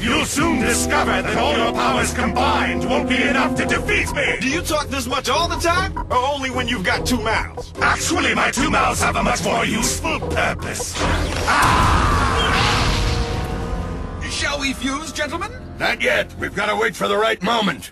You'll soon discover that all your powers combined won't be enough to defeat me! Do you talk this much all the time? Or only when you've got two mouths? Actually, my two mouths have a much more useful purpose. Ah! Shall we fuse, gentlemen? Not yet. We've got to wait for the right moment.